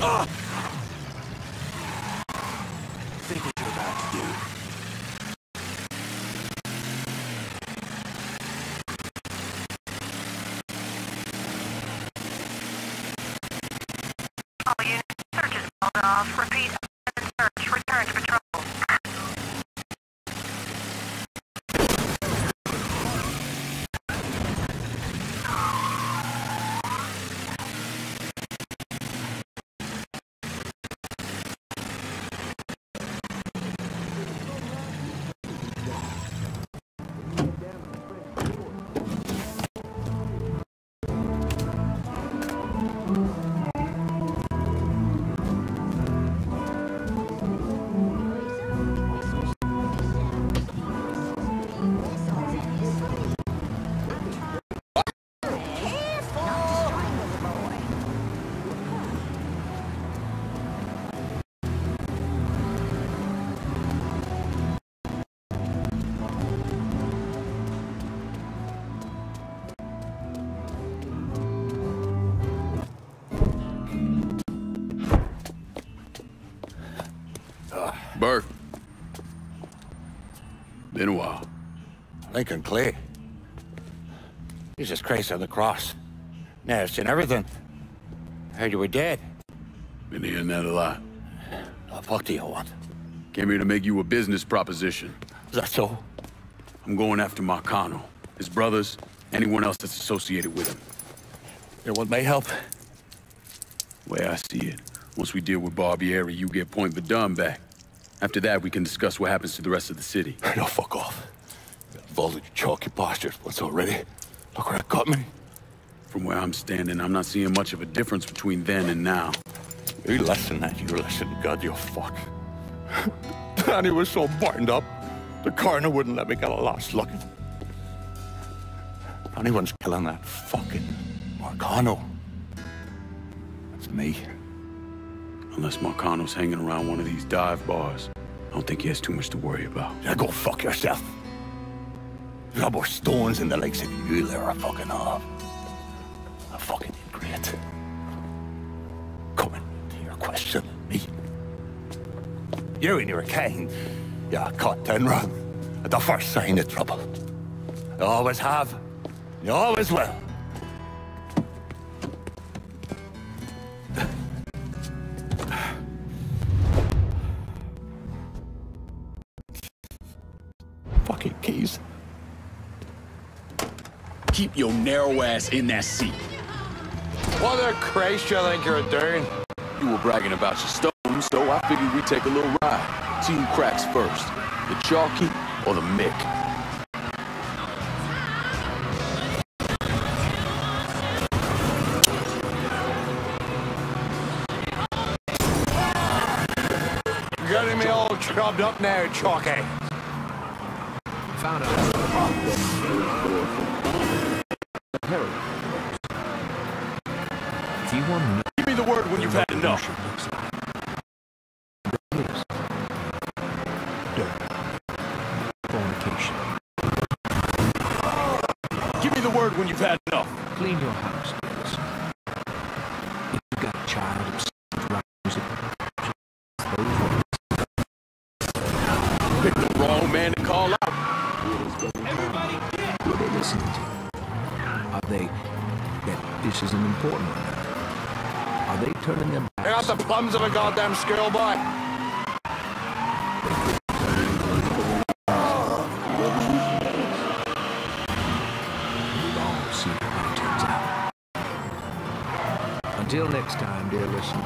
Think what you're about to do. Repeat, search. Return to patrol. Been a while. Lincoln Clay. Jesus Christ on the cross. Now I've seen everything. I heard you were dead. Been hearing that a lot. What the fuck do you want? Came here to make you a business proposition. Is that so? I'm going after Marcano, his brothers, anyone else that's associated with him. You want my help? Way I see it, once we deal with Barbieri, you get Pointe Verdun back. After that, we can discuss what happens to the rest of the city. No, fuck off. Your chalky bastards once already. Look where it got me. From where I'm standing, I'm not seeing much of a difference between then and now. You listen that, you listen, God, you fuck. Danny was so burned up, the coroner wouldn't let me get a last look. Anyone's killing that fucking Marcano, that's me. Unless Marcano's hanging around one of these dive bars, I don't think he has too much to worry about. Yeah, go fuck yourself. There's got more stones in the lakes than you there are fucking off. A fucking ingrate. Coming to your question, me. You and your kind, you caught then run at the first sign of trouble. You always have, you always will. Narrow ass in that seat. What the Christ you think you're doing? You were bragging about your stones, so I figured we'd take a little ride. See who cracks first, the Chalky or the Mick. You're getting me all chubbed up now, Chalky. Found out. When you've had what enough. leadership looks like, it is dirt, fornication. Give me the word when you've had enough. Clean your house, dears. If you've got a child obsessed with rock music, just those words. Pick the wrong man to call out. Who are they listening to? Are they that this is an important one? Are they turning their You got the plums of a goddamn schoolboy. Out. Until next time, dear listener.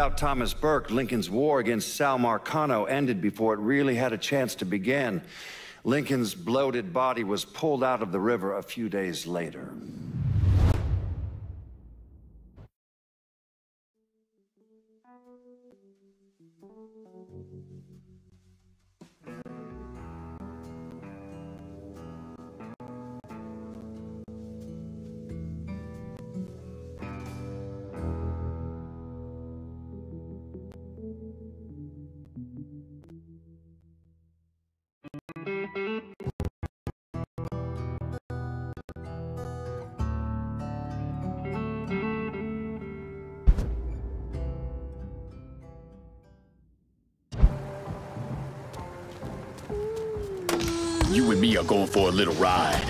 Without Thomas Burke, Lincoln's war against Sal Marcano ended before it really had a chance to begin. Lincoln's bloated body was pulled out of the river a few days later. For a little ride.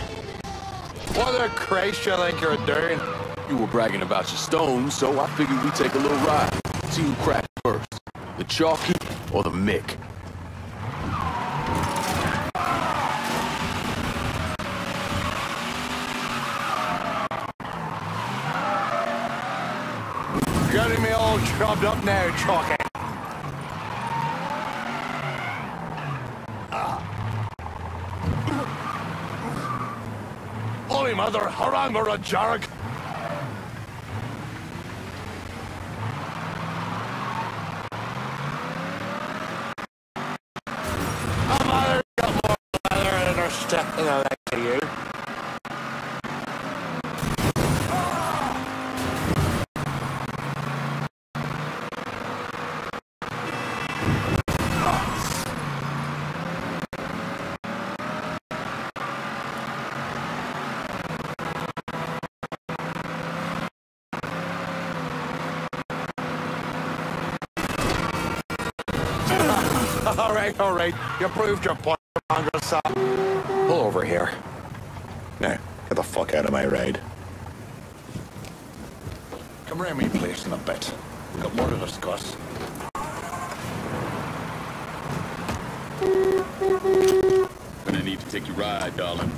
What Christ you think you're doing? You were bragging about your stones, so I figured we'd take a little ride. See who cracks first. The Chalky or the Mick? Getting me all chopped up now, Chalky. Mother, harangue or a jarg! A mother got more leather in her step than I like to you. all right, all right. You proved your point, Mongrel Pull over here. Now, get the fuck out of my ride. Come round me place in a bit. We've got more to discuss. Gonna need to take your ride, darling.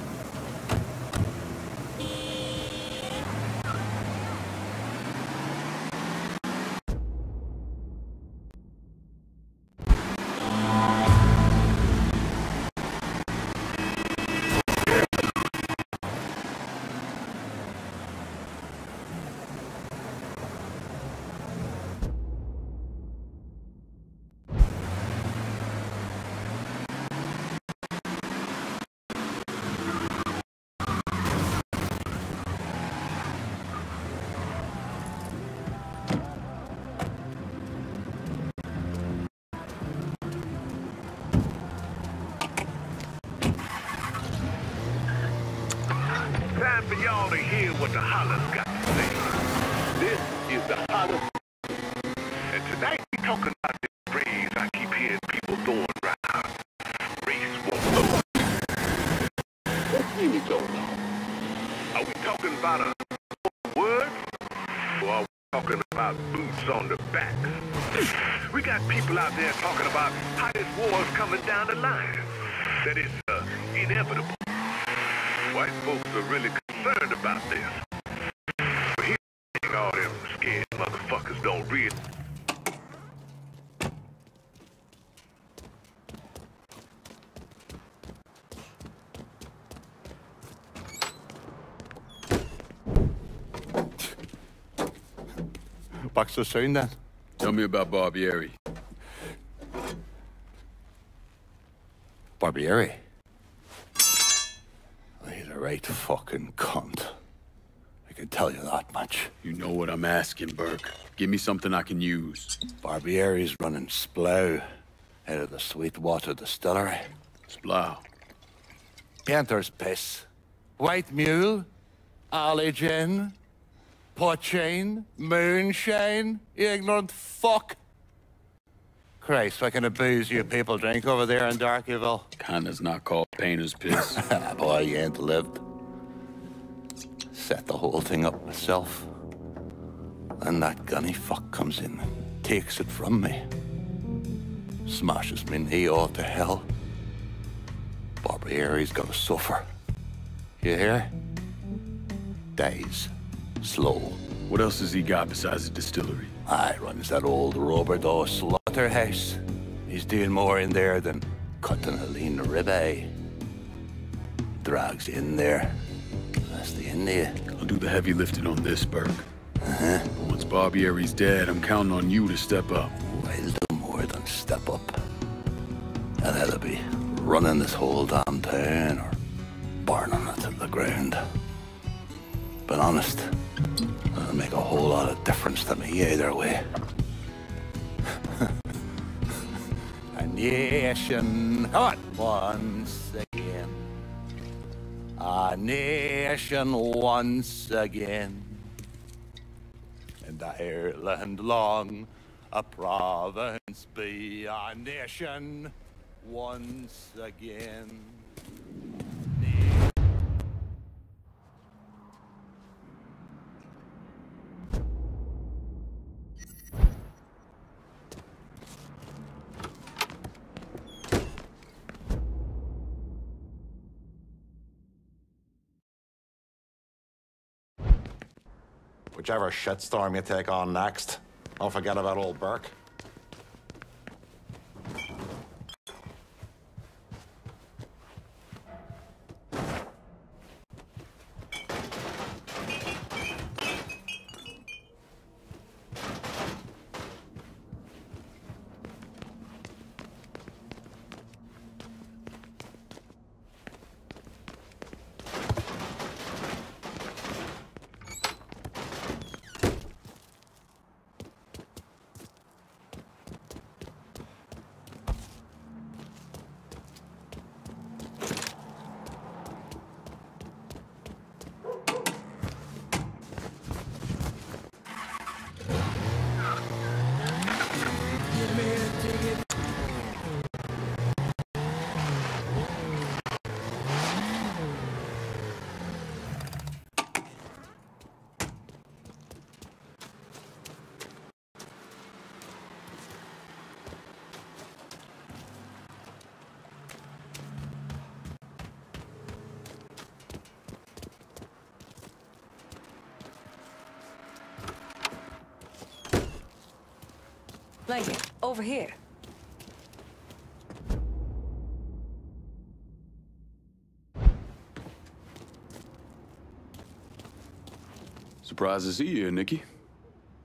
Really going on? Are we talking about a word? Or are we talking about boots on the back? We got people out there talking about how this war is coming down the line. That it's uh, inevitable. White folks are really concerned about this. But here's all them scared motherfuckers don't read. So soon then? Tell me about Barbieri. Barbieri? He's a right fucking cunt. I can tell you that much. You know what I'm asking, Burke. Give me something I can use. Barbieri's running Splow out of the Sweetwater Distillery. Splow. Panther's piss. White mule. Alley gin. Poachine. Moonshine. You ignorant fuck. Christ, what kind of booze you people drink over there in Darkyville? Kinda's not called painter's piss. Ah, boy, you ain't lived. Set the whole thing up myself. And that gunny fuck comes in and takes it from me. Smashes me knee all to hell. Barbieri's gonna suffer. You hear? Dies. Slow. what else has he got besides the distillery? I runs that old Robert O. slaughterhouse. He's doing more in there than cutting a lean ribeye. Drags in there. That's the end India. I'll do the heavy lifting on this, Burke. Uh-huh. Once Barbieri's dead, I'm counting on you to step up. I'll do more than step up. And that'll be running this whole damn town or burning it to the ground. But honest, it'll make a whole lot of difference to me either way. a nation, on, once again. A nation once again. And Ireland long, a province be a nation once again. Whichever shitstorm you take on next, don't forget about old Burke. Lincoln, over here. Surprised to see you Nikki.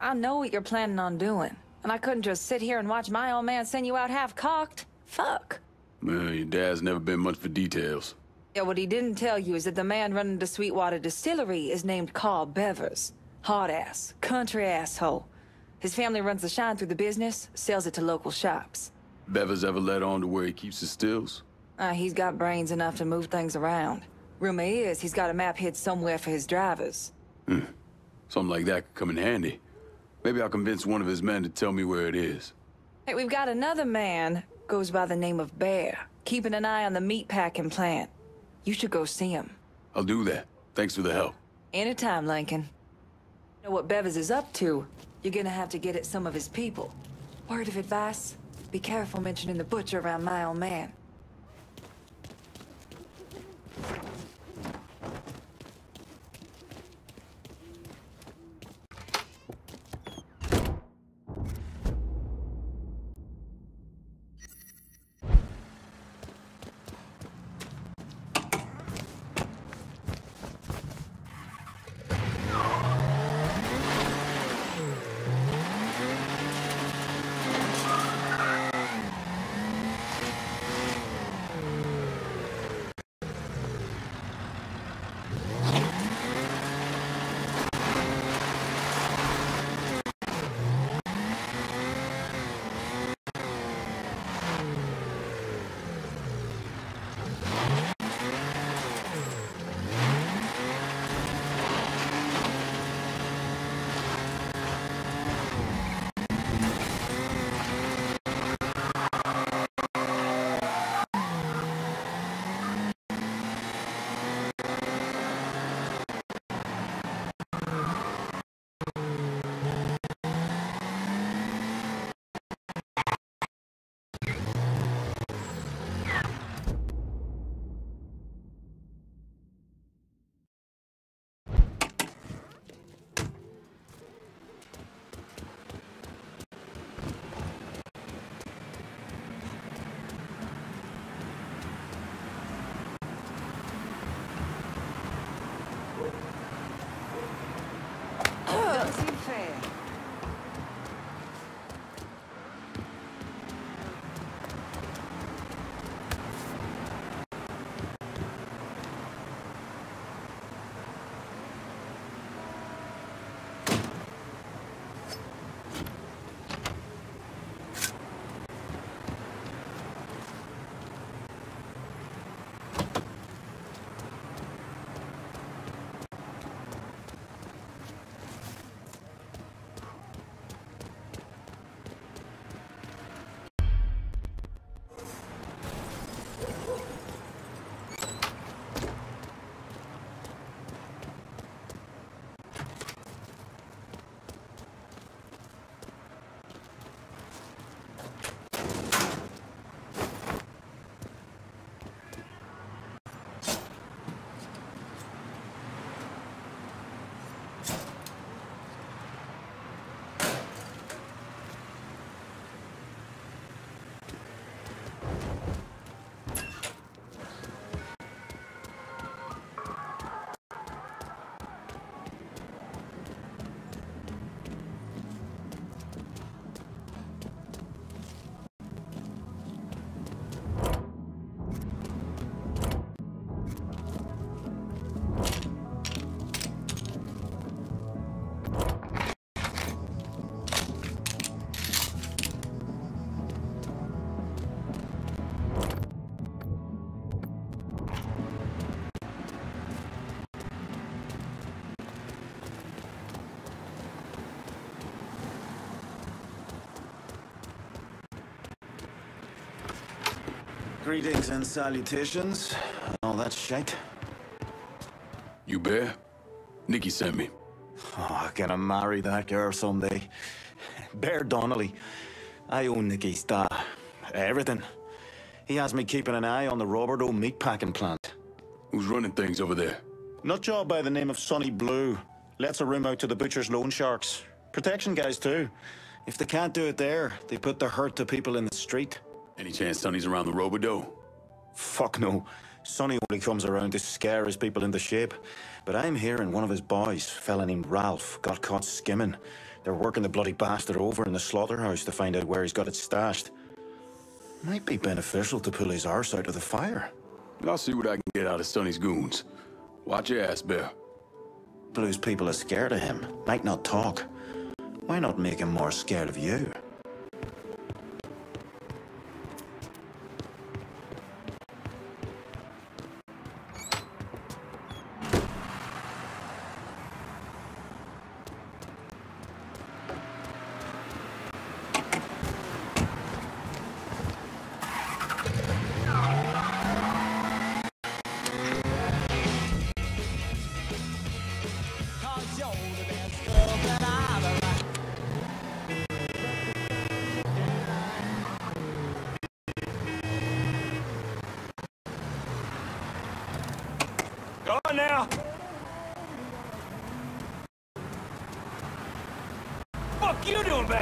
I know what you're planning on doing, and I couldn't just sit here and watch my old man send you out half-cocked. Fuck. Well, your dad's never been much for details. Yeah, what he didn't tell you is that the man running the Sweetwater Distillery is named Carl Bevers. Hard ass, country asshole. His family runs the shine through the business, sells it to local shops. Bevers ever let on to where he keeps his stills? Uh, he's got brains enough to move things around. Rumor is he's got a map hid somewhere for his drivers. Hmm. Something like that could come in handy. Maybe I'll convince one of his men to tell me where it is. Hey, we've got another man, goes by the name of Bear, keeping an eye on the meatpacking plant. You should go see him. I'll do that. Thanks for the help. Anytime, Lincoln. Know what Bevers is up to? You're gonna have to get at some of his people. Word of advice? Be careful mentioning the butcher around my old man. Greetings and salutations. All that shite. You Bear? Nikki sent me. Oh, gonna marry that girl someday. Bear Donnelly. I own Nicky's da. Everything. He has me keeping an eye on the Robert Roberto meatpacking plant. Who's running things over there? Not Nutjob by the name of Sonny Blue. Lets a room out to the butcher's loan sharks. Protection guys, too. If they can't do it there, they put the hurt to people in the street. Any chance Sonny's around the Robodo? Fuck no. Sonny only comes around to scare his people into shape. But I'm hearing one of his boys, a fella named Ralph, got caught skimming. They're working the bloody bastard over in the slaughterhouse to find out where he's got it stashed. Might be beneficial to pull his arse out of the fire. I'll see what I can get out of Sonny's goons. Watch your ass, Bear. Blue's people are scared of him, might not talk. Why not make him more scared of you?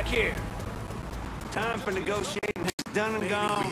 back here. Time for negotiating. It's done and gone.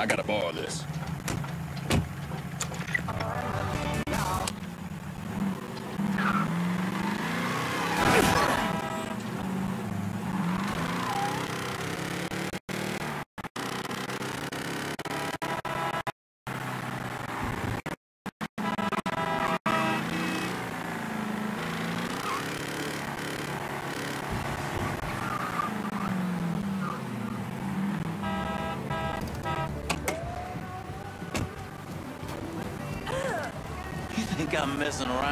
I gotta borrow this. as an around.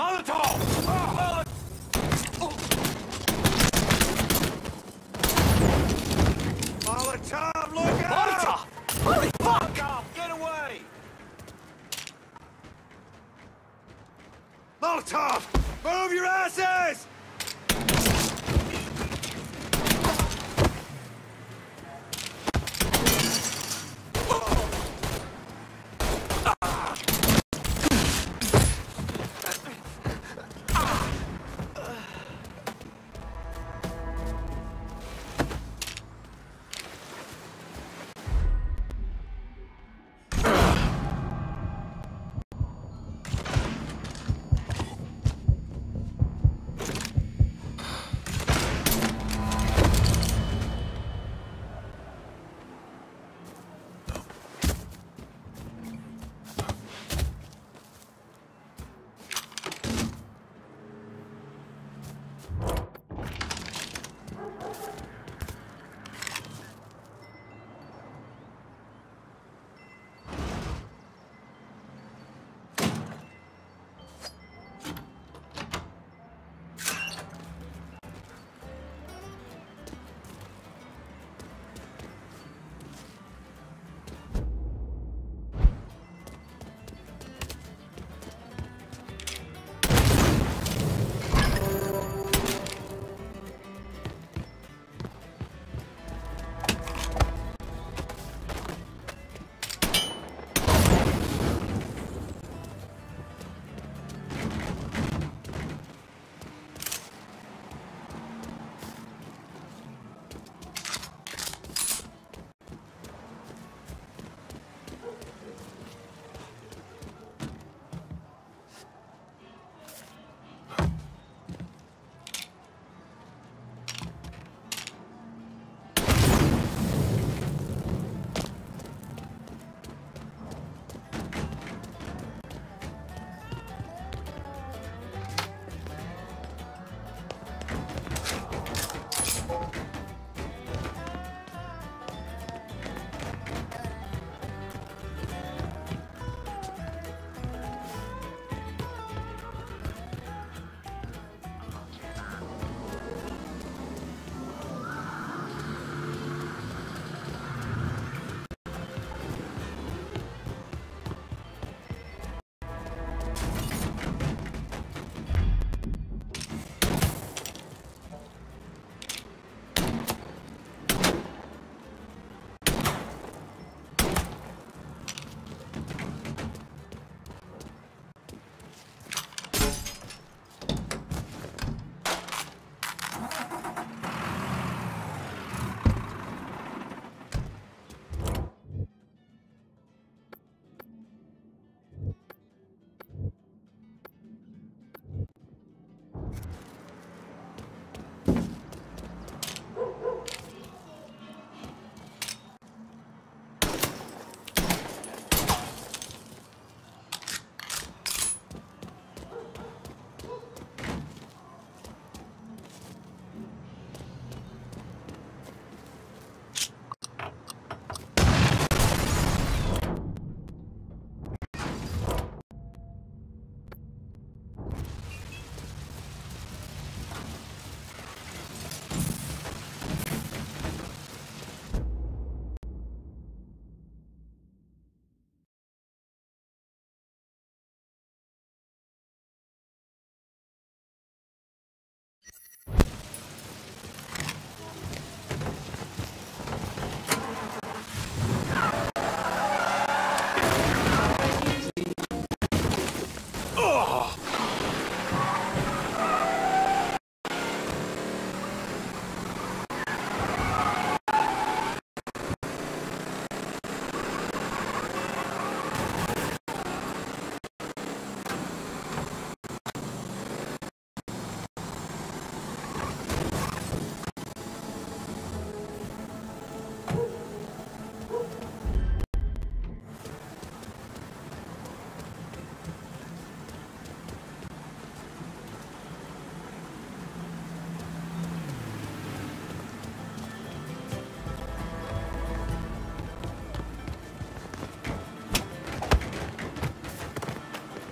Molotov!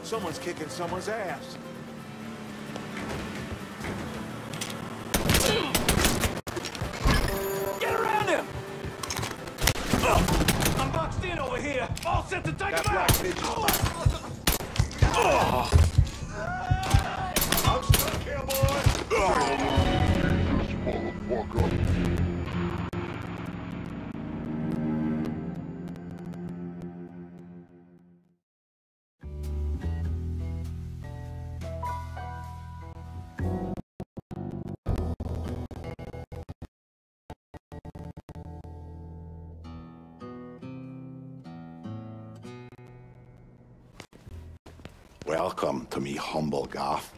Someone's kicking someone's ass. Welcome to me humble Goth.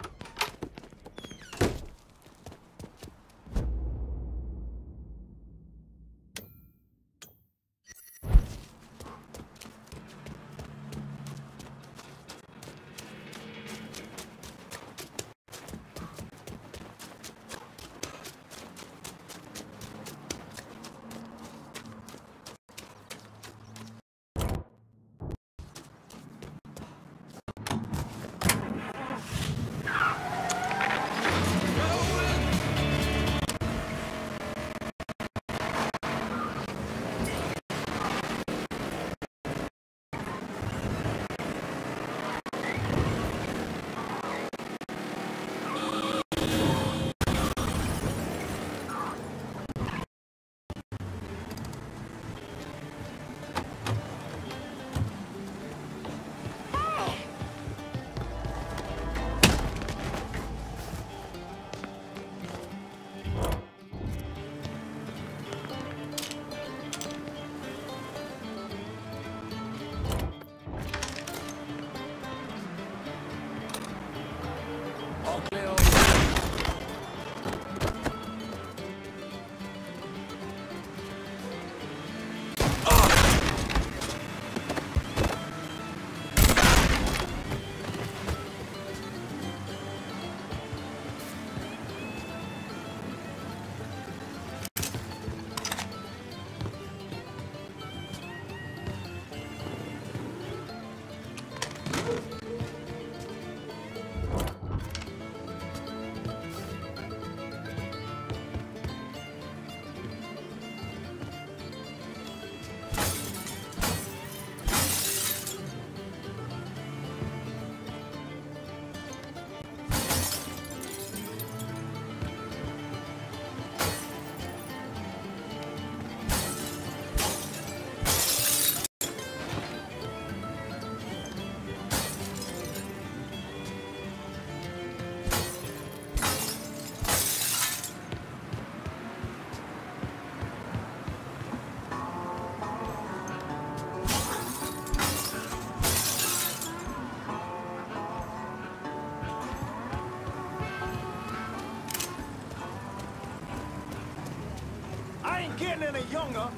Getting any younger.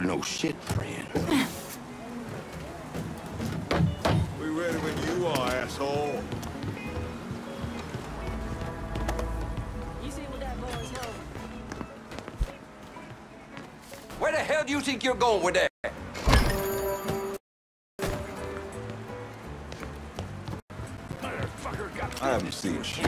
Don't no shit, friend. We ready when you are, asshole. You see what that boy's home? Where the hell do you think you're going with that? Motherfucker got I haven't seen shit. Too.